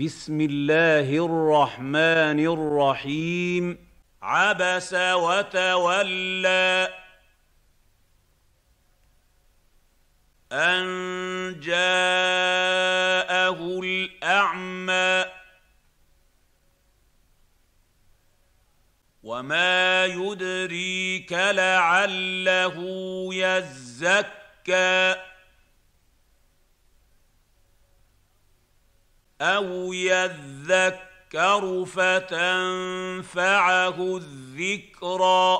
بسم الله الرحمن الرحيم. عبس وتولى أن جاءه الأعمى وما يدريك لعله يزكى. أو يذكر فتنفعه الذكرى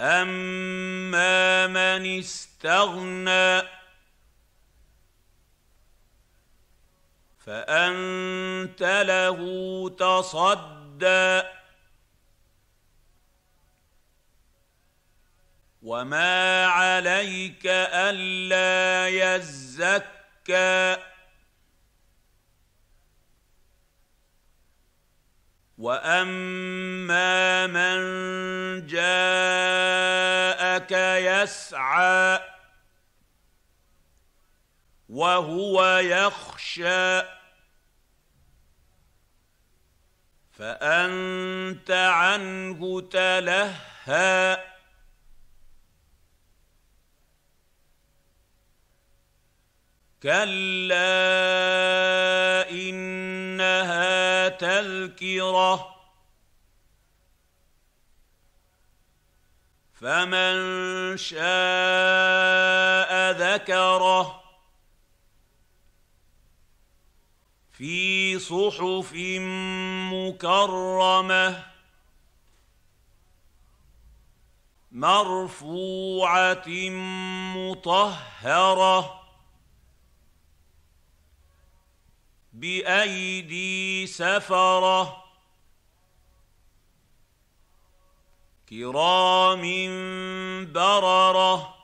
اما من استغنى فانت له تصدى وما عليك الا يزكى واما من جاءك يسعى وهو يخشى فانت عنه تلهى كلا انها تذكره فمن شاء ذكره في صحف مكرمه مرفوعه مطهره بأيدي سفرة كرام بررة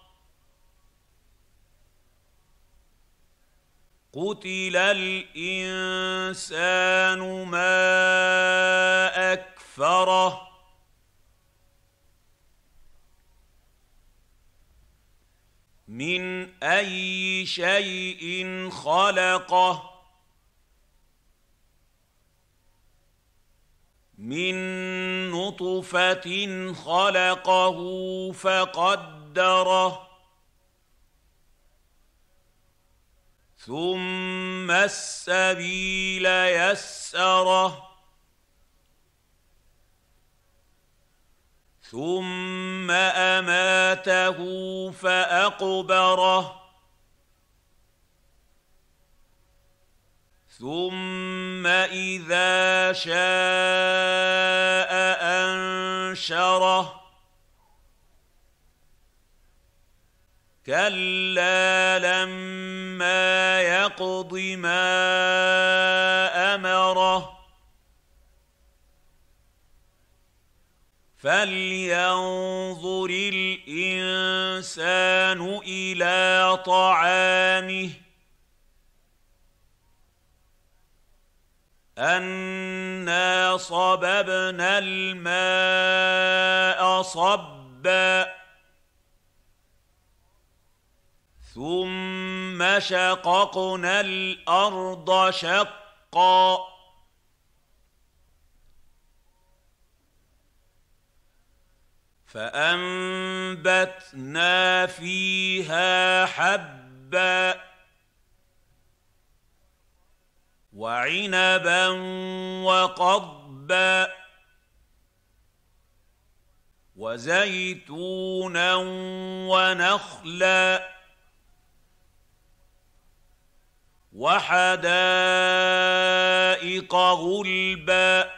قتل الإنسان ما أكفره من أي شيء خلقه من نطفه خلقه فقدره ثم السبيل يسره ثم اماته فاقبره ثم إذا شاء أنشره. كلا لما يقض ما أمره. فلينظر الإنسان إلى طعامه. انا صببنا الماء صبا ثم شققنا الأرض شقا فانبتنا فيها حبا وعنبا وقضبا وزيتونا ونخلا وحدائق غلبا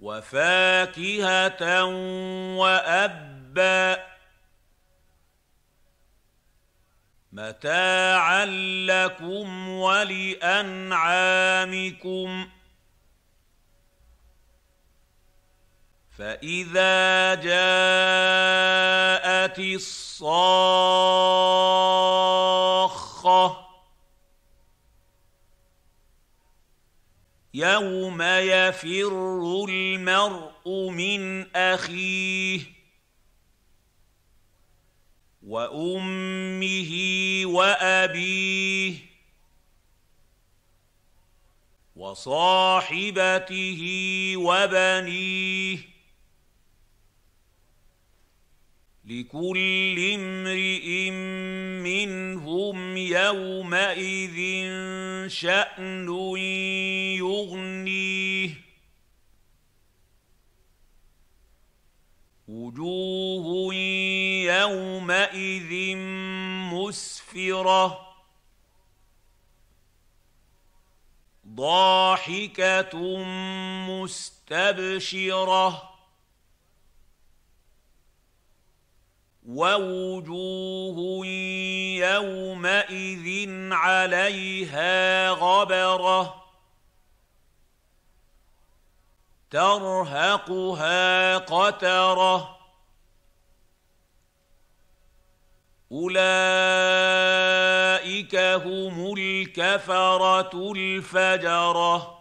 وفاكهة وأبا متاعا لكم ولأنعامكم. فإذا جاءت الصاخة يوم يفر المرء من أخيه وأمه وأبيه وصاحبته وبنيه لكل امرئ منهم يومئذ شأن يغنيه وجوه يومئذ مسفرة. ضاحكة مستبشرة. ووجوه يومئذ عليها غبرة. ترهقها قترة. أولئك هم الكفرة الفجرة.